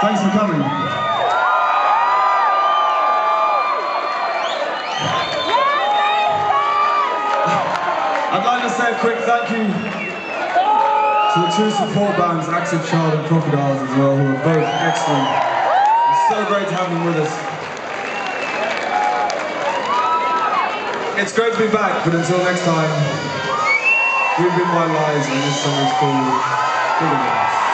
Thanks for coming. I'd like to say a quick thank you to the two support bands, Active Child and Crocodiles as well, who are both excellent. It's so great to have them with us. It's great to be back, but until next time, we've been White Lies and this song is called Hooligans.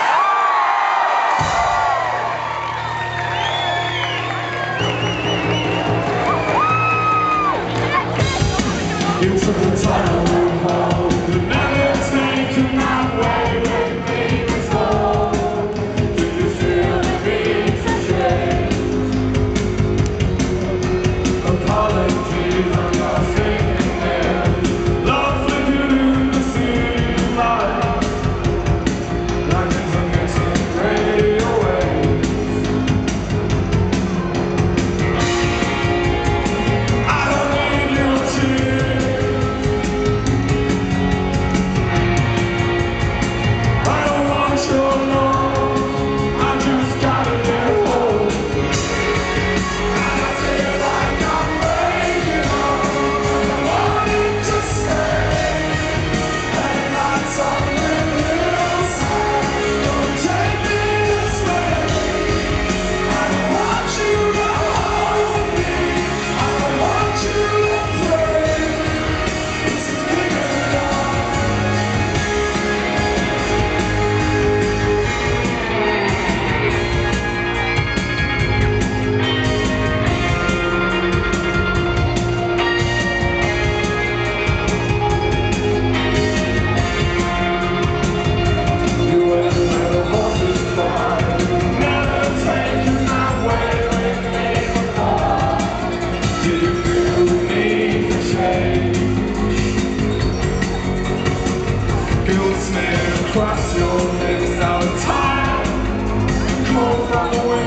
Smeared across your lips. Now the time cold from the window.